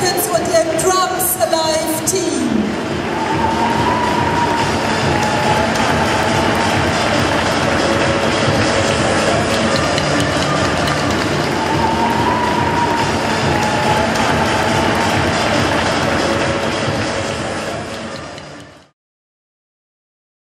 Americans with their drums alive team.